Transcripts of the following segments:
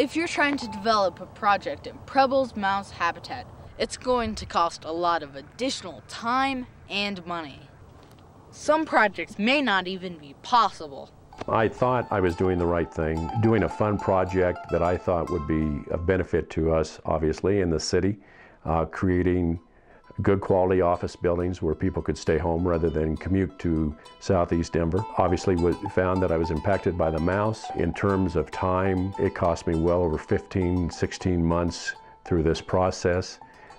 If you're trying to develop a project in Preble's mouse habitat, it's going to cost a lot of additional time and money. Some projects may not even be possible. I thought I was doing the right thing, doing a fun project that I thought would be a benefit to us, obviously, in the city, uh, creating good quality office buildings where people could stay home rather than commute to southeast Denver. Obviously found that I was impacted by the mouse. In terms of time, it cost me well over 15, 16 months through this process.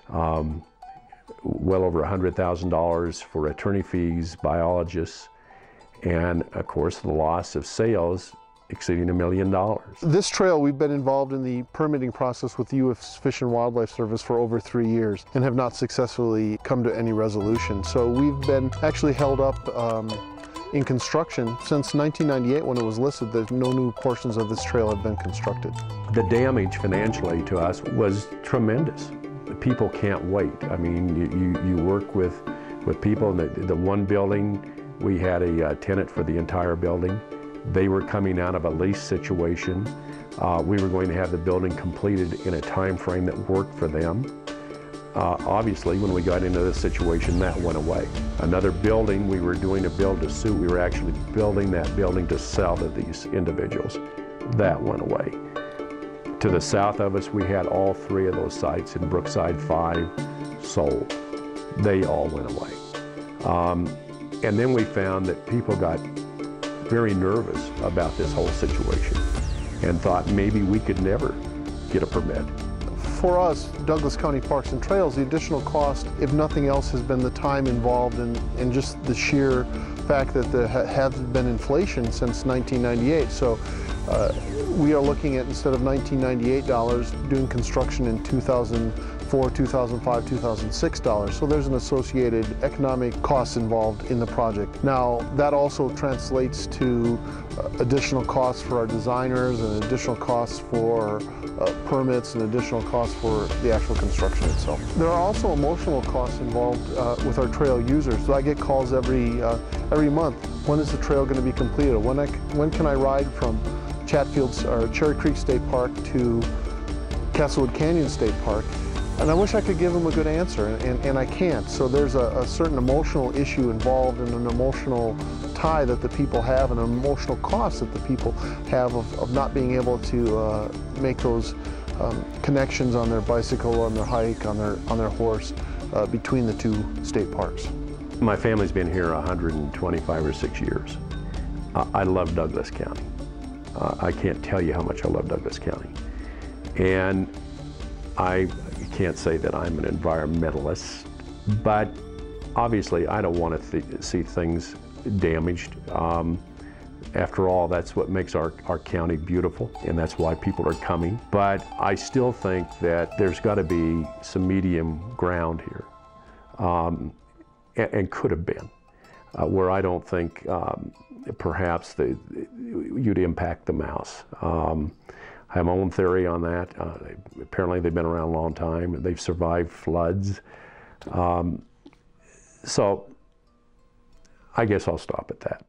Um, well over $100,000 for attorney fees, biologists, and of course the loss of sales exceeding a million dollars. This trail, we've been involved in the permitting process with the U.S. Fish and Wildlife Service for over three years and have not successfully come to any resolution. So we've been actually held up um, in construction since 1998 when it was listed that no new portions of this trail have been constructed. The damage financially to us was tremendous. People can't wait. I mean, you, you, you work with, with people in the, the one building, we had a uh, tenant for the entire building. They were coming out of a lease situation. Uh, we were going to have the building completed in a time frame that worked for them. Uh, obviously, when we got into this situation, that went away. Another building, we were doing a build to suit. We were actually building that building to sell to these individuals. That went away. To the south of us, we had all three of those sites in Brookside 5 sold. They all went away. Um, and then we found that people got very nervous about this whole situation and thought maybe we could never get a permit. For us, Douglas County Parks and Trails, the additional cost, if nothing else, has been the time involved and, and just the sheer fact that there has been inflation since 1998. So uh, we are looking at, instead of 1998 dollars, doing construction in 2000 for 2005, 2006 dollars. So there's an associated economic cost involved in the project. Now that also translates to uh, additional costs for our designers and additional costs for uh, permits and additional costs for the actual construction itself. There are also emotional costs involved uh, with our trail users. So I get calls every uh, every month. When is the trail going to be completed? When I, when can I ride from Chatfield or Cherry Creek State Park to Castlewood Canyon State Park? And I wish I could give them a good answer, and, and I can't. So there's a, a, certain emotional issue involved and an emotional tie that the people have and an emotional cost that the people have of, of not being able to uh, make those um, connections on their bicycle, on their hike, on their, on their horse uh, between the two state parks. My family's been here 125 or six years. Uh, I love Douglas County. Uh, I can't tell you how much I love Douglas County. And I can't say that I'm an environmentalist, but obviously I don't want to th see things damaged. Um, after all, that's what makes our, our county beautiful, and that's why people are coming. But I still think that there's got to be some medium ground here, um, and, and, could have been, uh, where I don't think um, perhaps the, you'd impact the mouse. Um, I have my own theory on that. Uh, apparently, they've been around a long time. They've survived floods. Um, so I guess I'll stop at that.